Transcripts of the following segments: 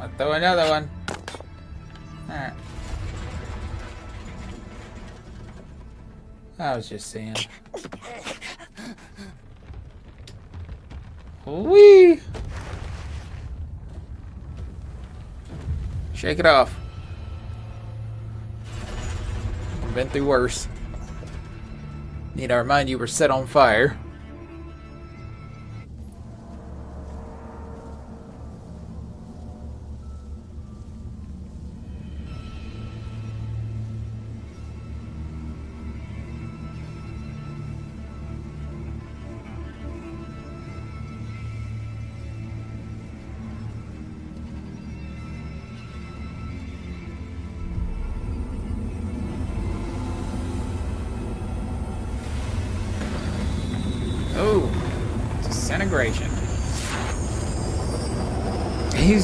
I'll throw another one. Alright. I was just saying. Wee! Shake it off. Been through worse. Need to remind you we're set on fire.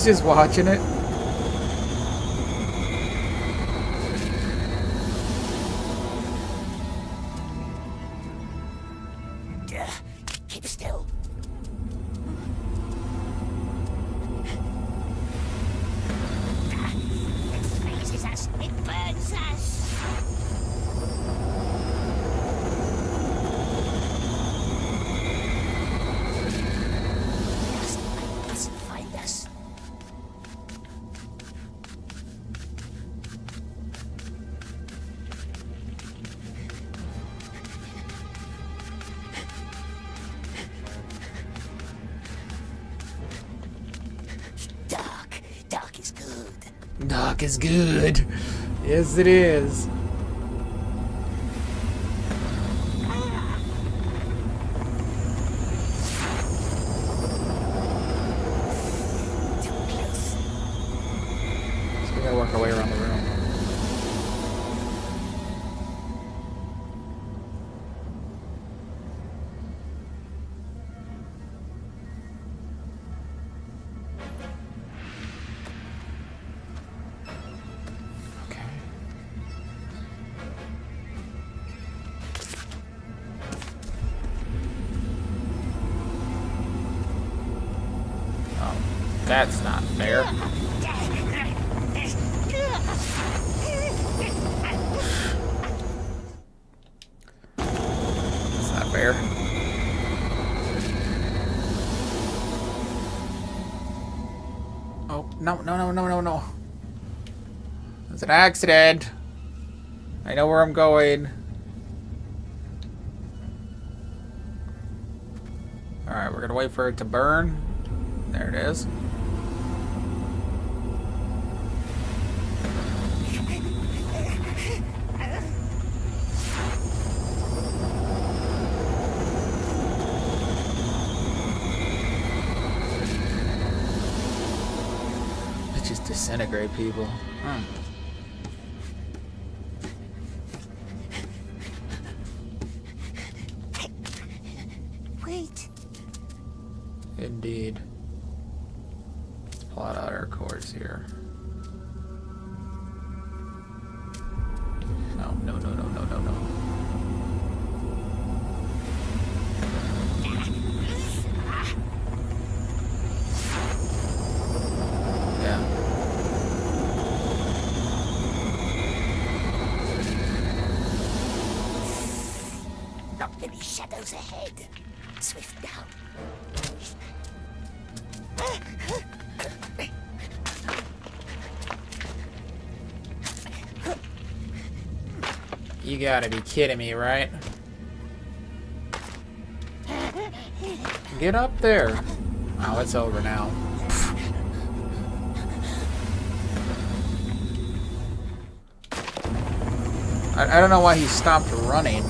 Just watching it. Keep still. Doc is good. Yes, it is. That's not fair. That's not fair. Oh, no, no, no, no, no, no. It's an accident. I know where I'm going. Alright, we're gonna wait for it to burn. There it is. It just disintegrate people. Hmm. Many shadows ahead. Swift down. You gotta be kidding me, right? Get up there. Oh, it's over now. I, I don't know why he stopped running.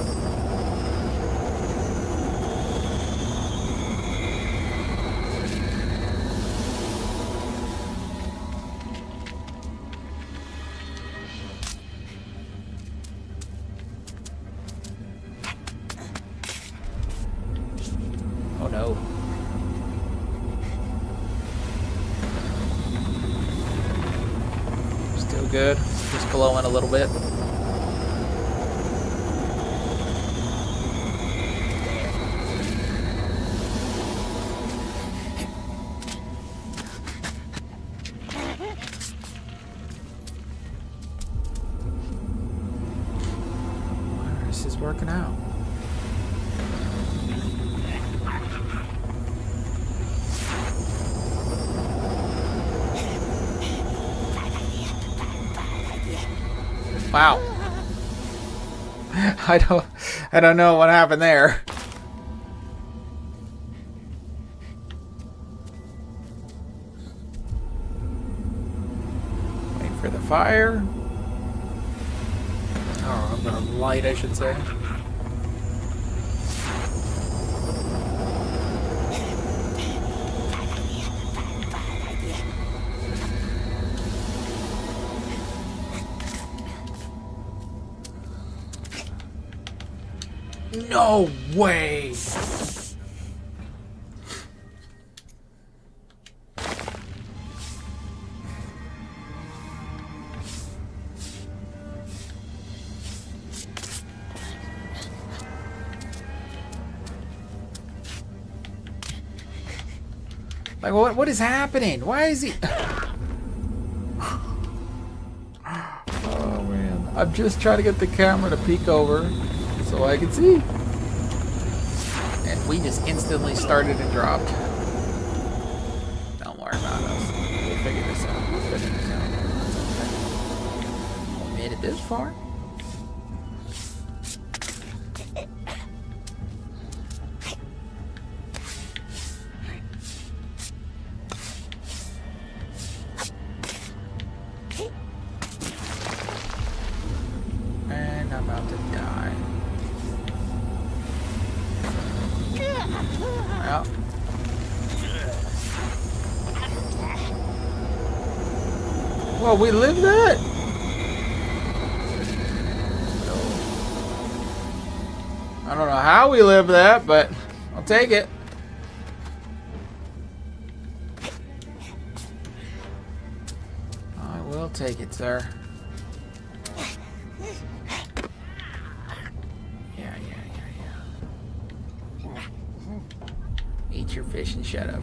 Is working out. Wow. I don't I don't know what happened there. Wait for the fire. I should say. No way! What is happening? Why is he Oh man. I'm just trying to get the camera to peek over so I can see. And we just instantly started and dropped. Don't worry about us. We'll figure this out. We'll figure this out. We made it this far. But I'll take it. I will take it, sir. Yeah, yeah, yeah, yeah. Eat your fish and shut up.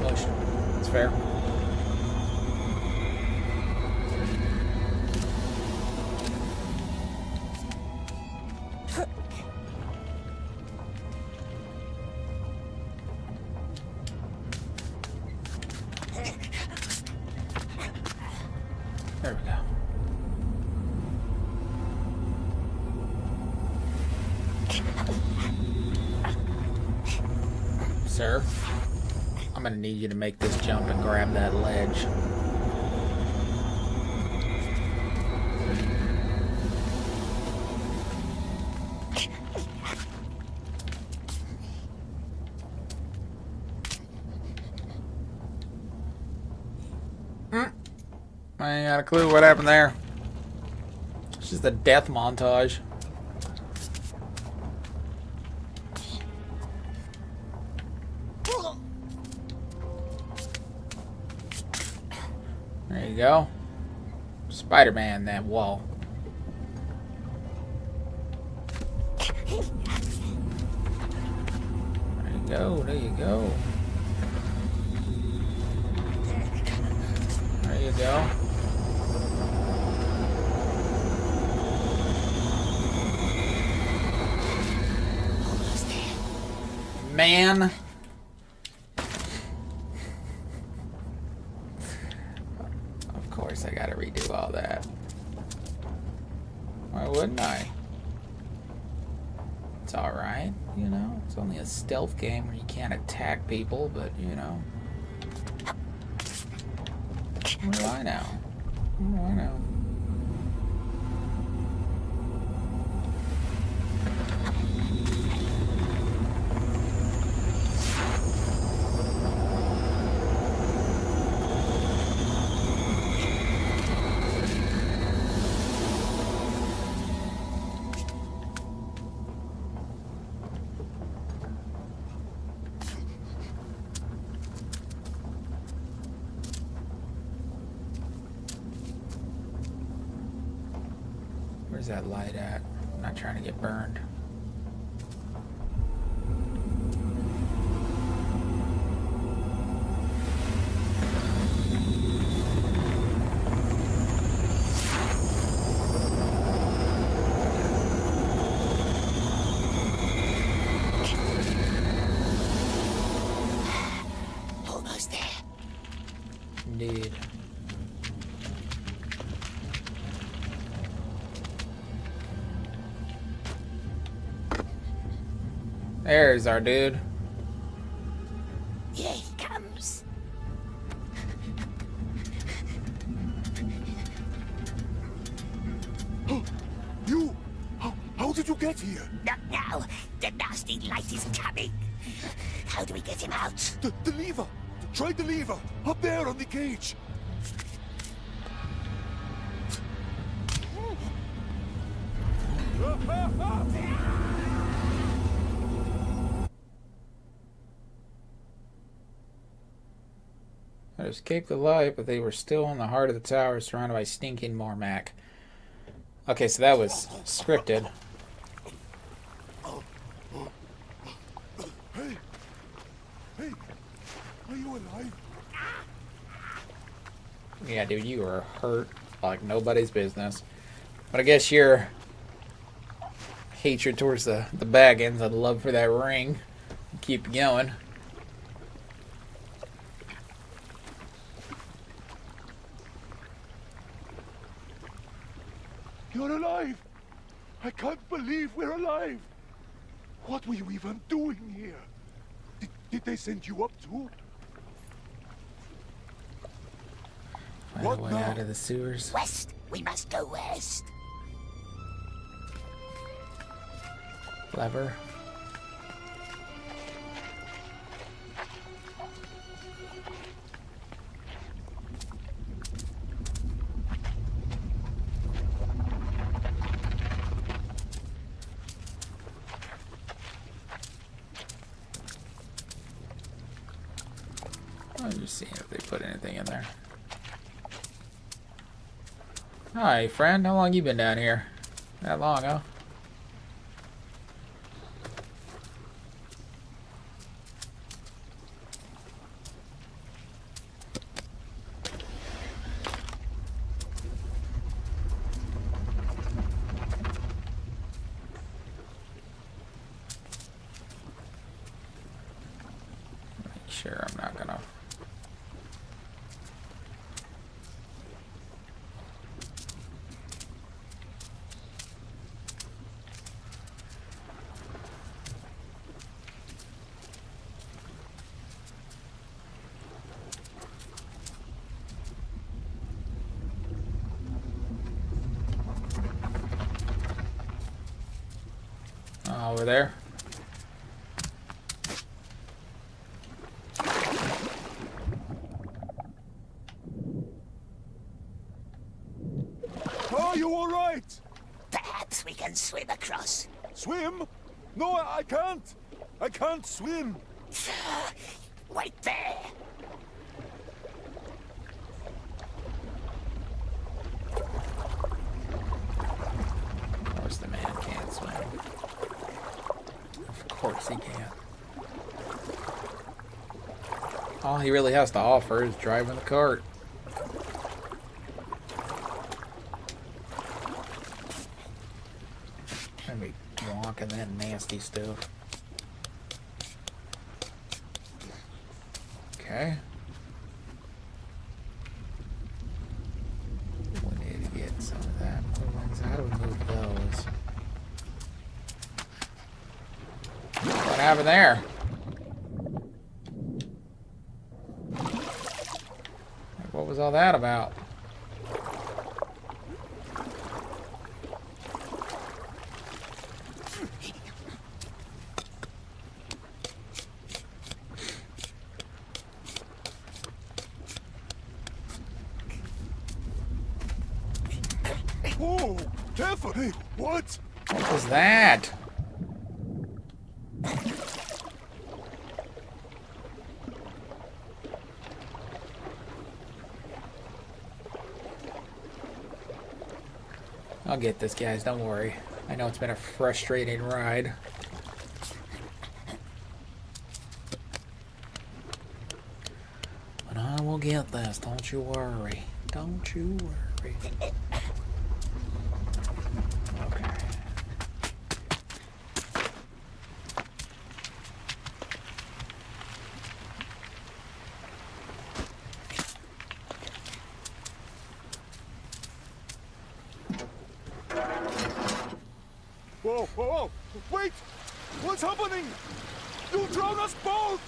Motion. It's fair. Gonna need you to make this jump and grab that ledge. Mm. I ain't got a clue what happened there. It's just a death montage. Spider-Man, that wall. There you go, there you go. There you go. Man. Of course, I gotta redo all that. Why wouldn't I? It's alright, you know? It's only a stealth game where you can't attack people, but, you know. What do I know? Our dude. Escaped alive, but they were still in the heart of the tower, surrounded by stinking Mormac. Okay, so that was scripted. Hey! Hey! Are you alive? Yeah, dude, you were hurt like nobody's business. But I guess your hatred towards the, the Baggins, the love for that ring, keep going. You're alive! I can't believe we're alive! What were you even doing here? Did, did they send you up too? Find What a way now? out of the sewers. West. We must go west. Clever. Hi, friend. How long you been down here? That long, huh? Make sure I'm not gonna. Oh, over there. Are you alright? Perhaps we can swim across. Swim? No, I, I can't! I can't swim! Wait there. Of course, the man can't swim. Of course he can't. All he really has to offer is driving the cart. And be walking that nasty stuff. Okay. We need to get some of that. How do we move those? What happened there? What was all that about? Whoa! Careful! Hey, what? What was that? I'll get this, guys. Don't worry. I know it's been a frustrating ride. But I will get this. Don't you worry. Don't you worry. Okay. Whoa, whoa, whoa! Wait! What's happening? You drown us both!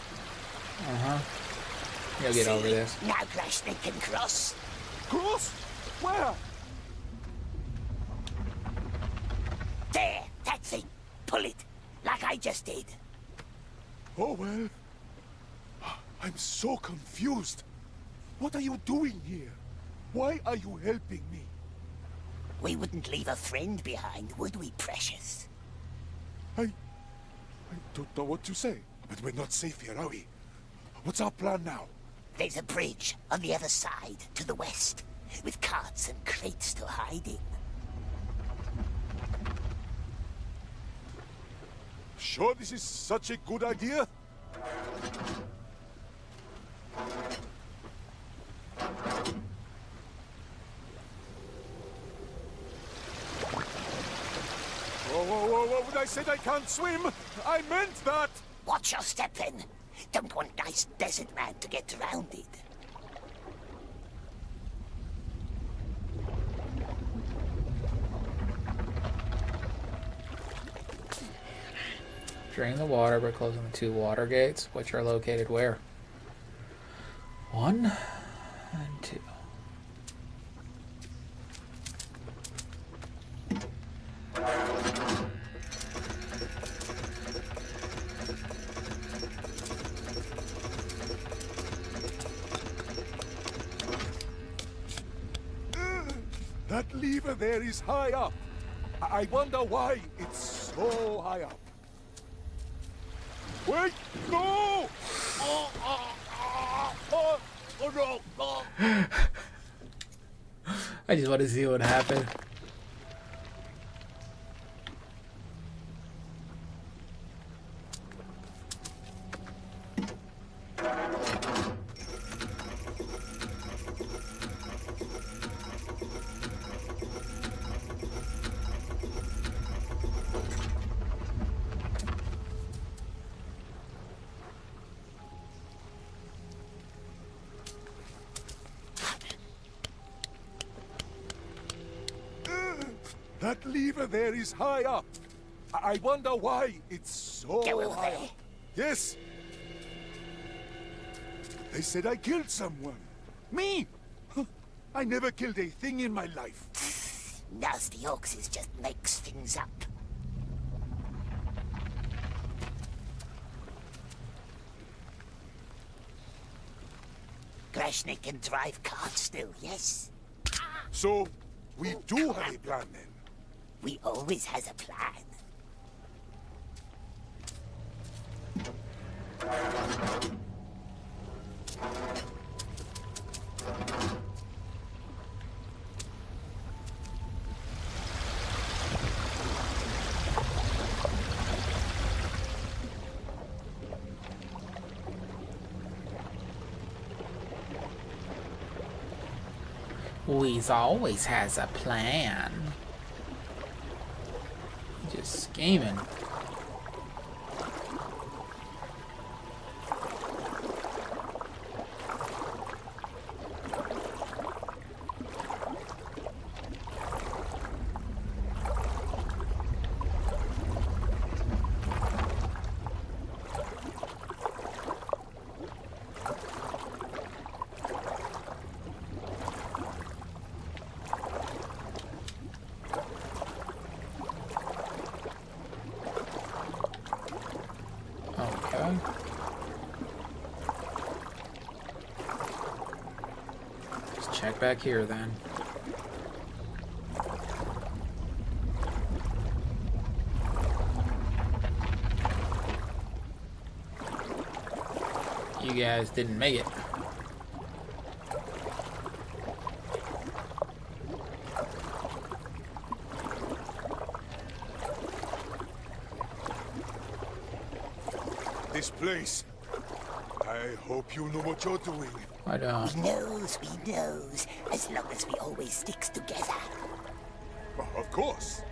Uh-huh. You'll get over this. Now Grashnik can cross. Cross? Where? There, that thing. Pull it, like I just did. Oh, well. I'm so confused. What are you doing here? Why are you helping me? We wouldn't leave a friend behind, would we, Precious? I... I don't know what to say. But we're not safe here, are we? What's our plan now? There's a bridge on the other side, to the west, with carts and crates to hide in. Sure this is such a good idea? Whoa, whoa, whoa, whoa, when I said I can't swim, I meant that! Watch your step then. Don't want nice desert man to get drowned. Drain the water by closing the two water gates, which are located where? One is high up. I I wonder why it's so high up. Wait! No! Oh, oh, oh, oh, oh no! I just want to see what happened. That lever there is high up. I I wonder why it's so Go high there. Yes. They said I killed someone. Me? Huh. I never killed a thing in my life. Nasty Oxes just makes things up. Grashnik can drive carts still, yes? So, we do have a plan then. We always has a plan. We's always has a plan. Just scheming. Okay. Let's check back here then. You guys didn't make it. This place. I hope you know what you're doing. I don't. We knows, we knows, as long as we always sticks together. Of course.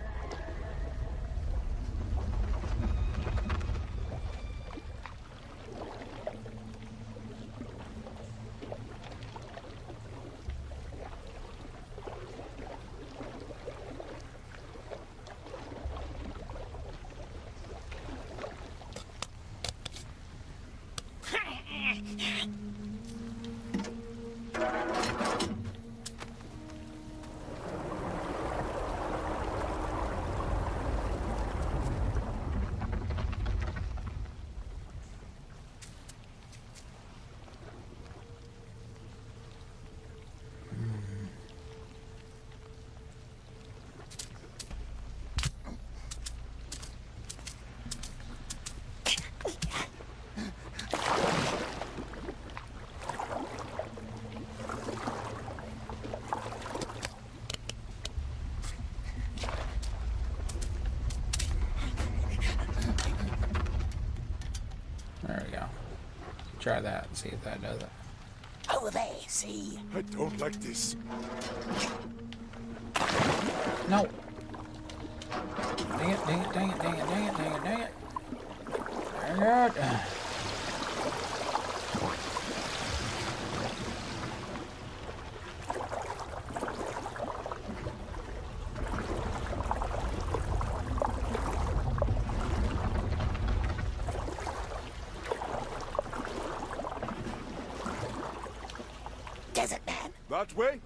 There we go. Try that and see if that does it. Over there, see? I don't like this. No. Dang it, dang it, dang it, dang it, dang it, dang it, dang it. Dang it. Desert man. That way?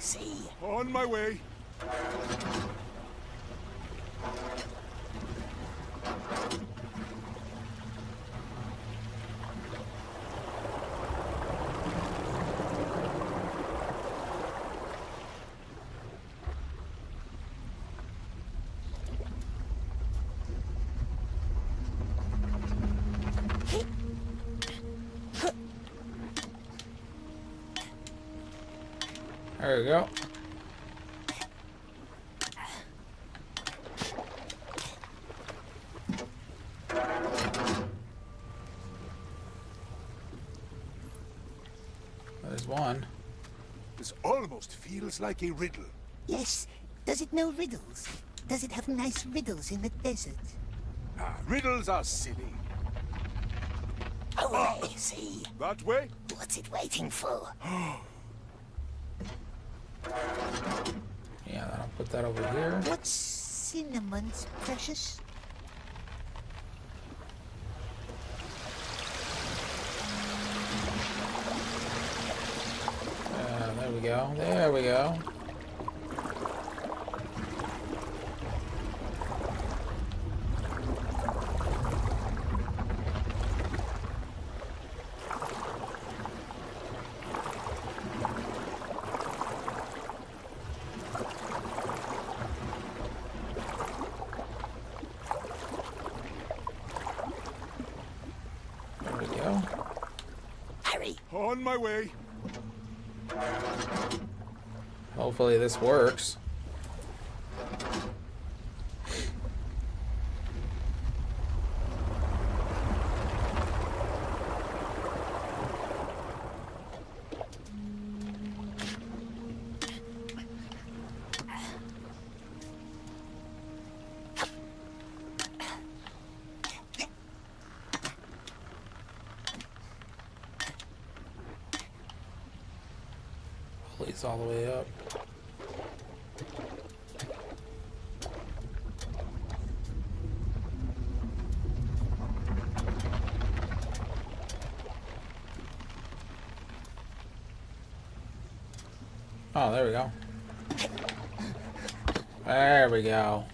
See? On my way. we go. There's one. This almost feels like a riddle. Yes. Does it know riddles? Does it have nice riddles in the desert? Ah, riddles are silly. Away, oh, ah. see? That way? What's it waiting for? put that over here. What's Cinnamon's precious? Uh, there we go. There we go. There we go. Hurry. My way. Hopefully this works. All the way up. Oh, there we go. There we go.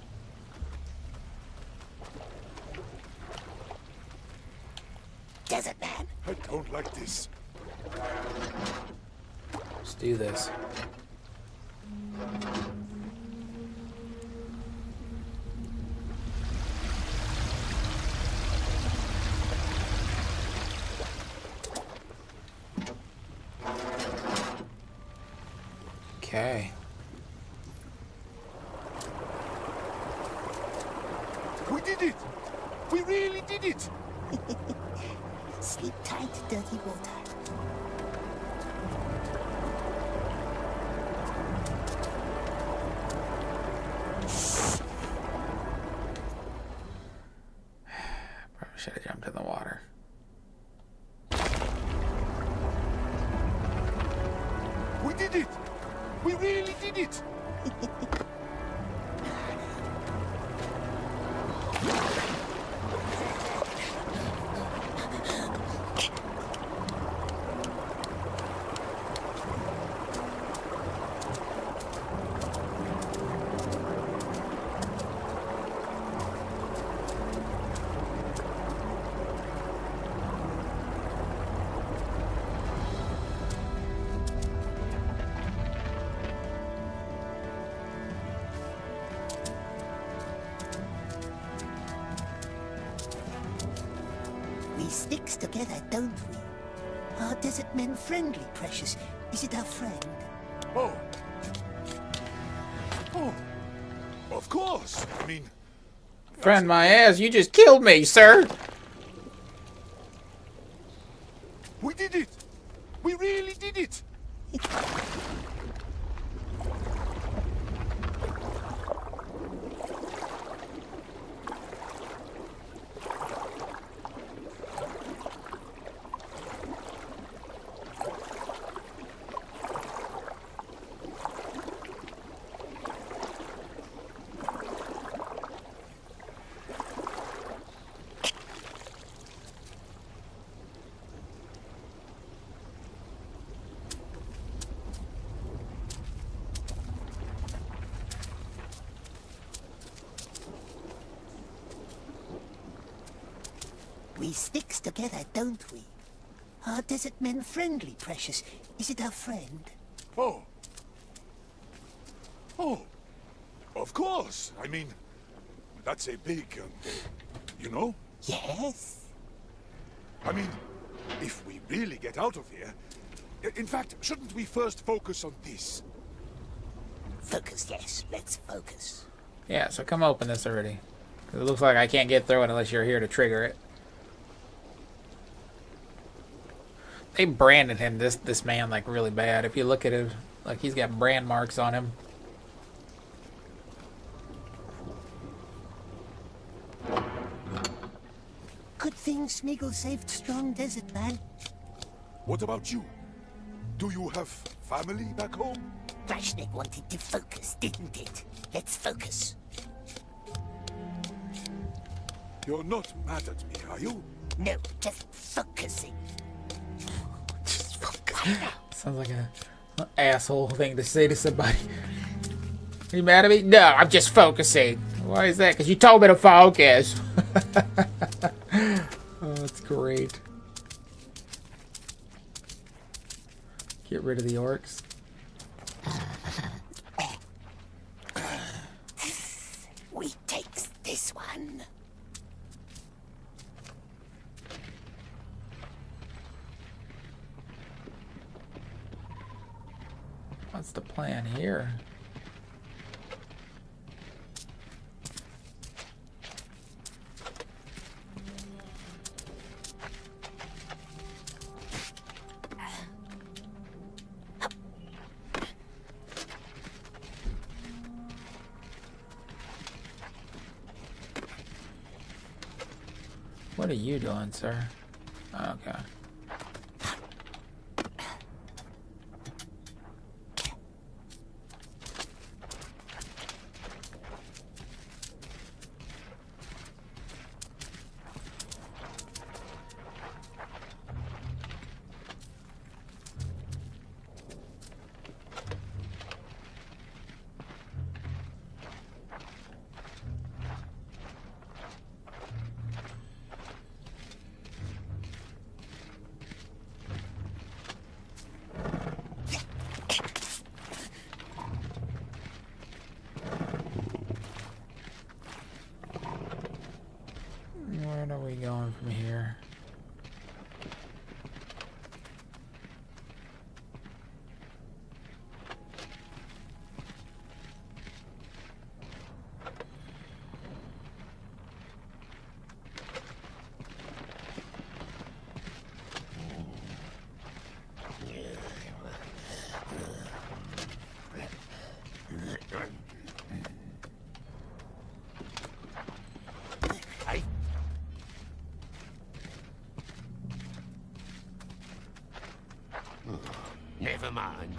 Desert man. I don't like this. Let's do this. We together, don't we? Are desert men friendly, precious? Is it our friend? Oh. Oh. Of course. I mean, Friend my ass, you just killed me, sir! we did it! We really did it! We sticks together, don't we? Are desert men friendly, precious? Is it our friend? Oh. Oh. Of course. I mean, that's a big, um, you know? Yes. I mean, if we really get out of here... In fact, shouldn't we first focus on this? Focus, yes. Let's focus. Yeah, so come open this already. It looks like I can't get through it unless you're here to trigger it. They branded him this this man like really bad. If you look at him, like he's got brand marks on him. Good thing Smeagol saved Strong Desert Man. What about you? Do you have family back home? Krashnik wanted to focus, didn't it? Let's focus. You're not mad at me, are you? No, just focusing. Sounds like a, a asshole thing to say to somebody. Are you mad at me? No, I'm just focusing. Why is that? Because you told me to focus. oh, that's great. Get rid of the orcs. You doing, sir? Okay. Where are we going from here? Never mind.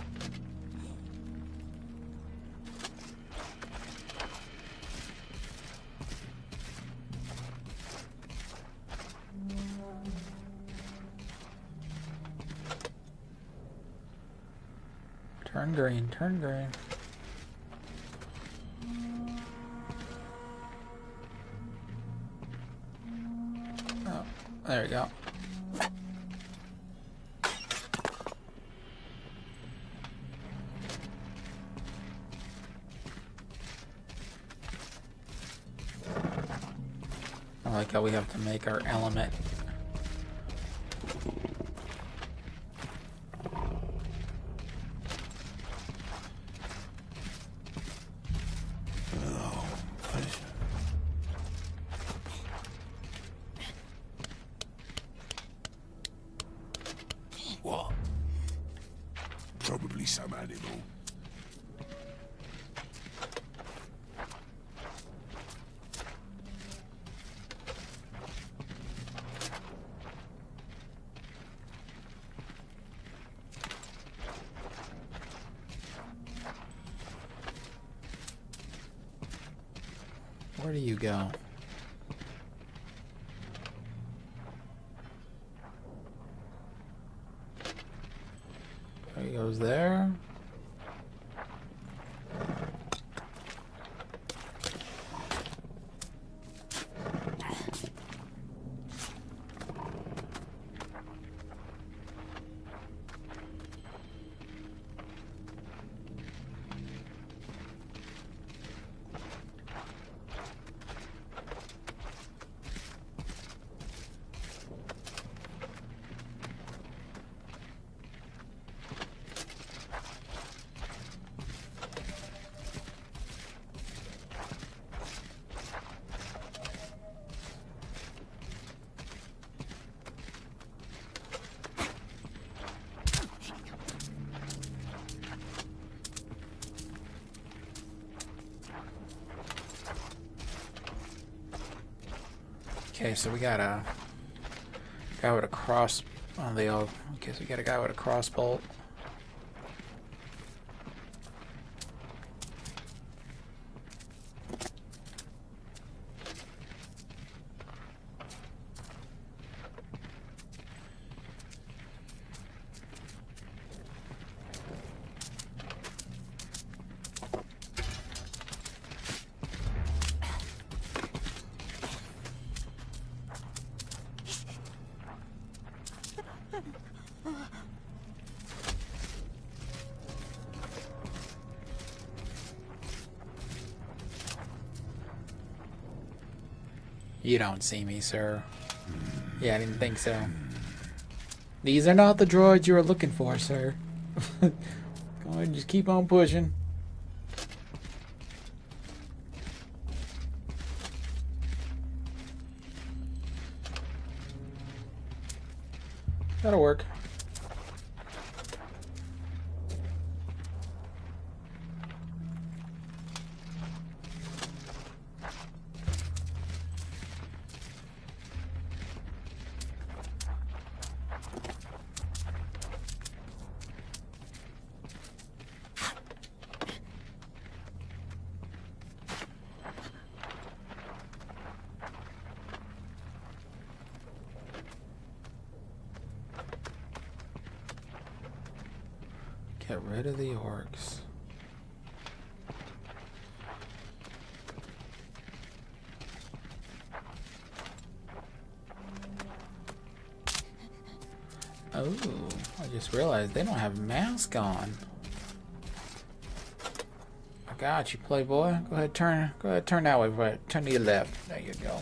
Turn green, turn green. Oh, there we go. How we have to make our element. Okay, so we got a guy with a cross on the old. Okay, so we got a guy with a crossbow. You don't see me, sir. Yeah, I didn't think so. These are not the droids you are looking for, sir. Go ahead, just keep on pushing. That'll work. Get rid of the orcs. Oh, I just realized they don't have mask on. I got you, playboy. Go ahead, turn. Go ahead, turn that way. Right, turn to your left. There you go.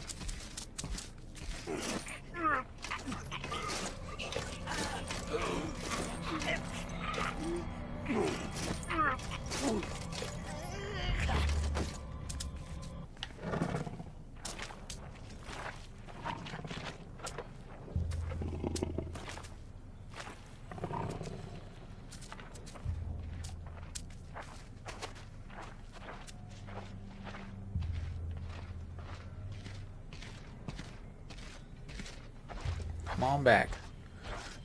Come on back.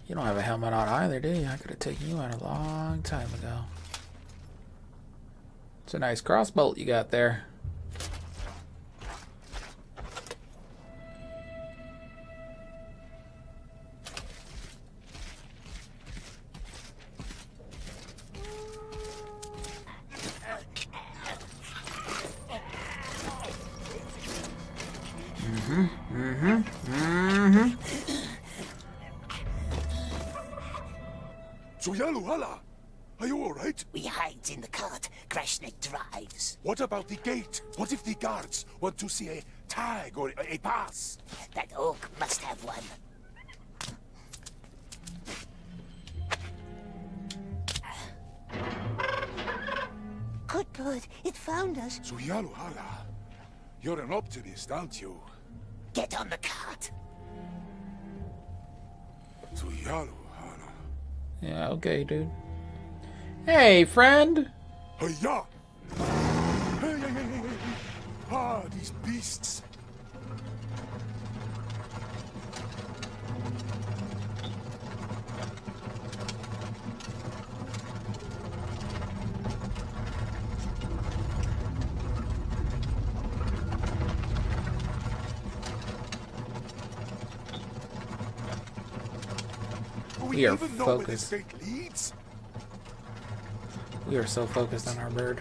You don't have a helmet on either, do you? I could have taken you out a long time ago. It's a nice crossbolt you got there. Are you all right? We hide in the cart. Krashnik drives. What about the gate? What if the guards want to see a tag or a, a pass? That orc must have one. Good bird, it found us. Suyaluhala, you're an optimist, aren't you? Get on the cart. Suyaluhala. Yeah, okay, dude. Hey, friend! Hiya! Hey, hey, hey, hey, hey. Ah, these beasts. Do We are even know where focused. this gate leads? We are so focused on our bird.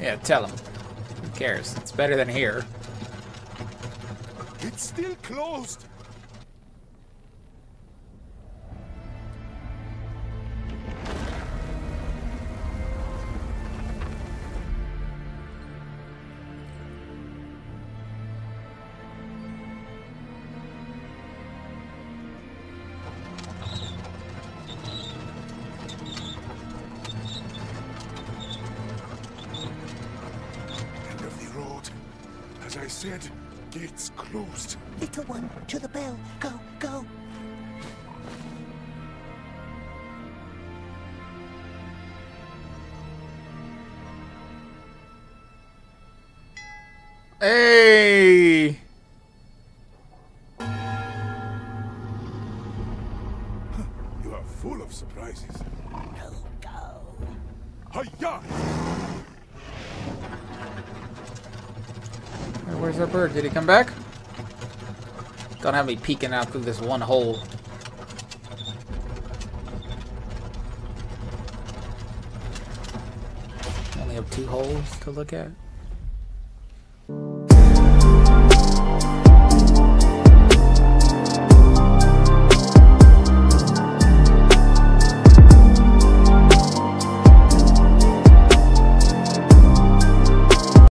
Yeah, tell him. Who cares? It's better than here. It's still closed. As I said, gates closed. Little one, to the bell. Go, go. Come back? Don't have me peeking out through this one hole. Only have two holes to look at.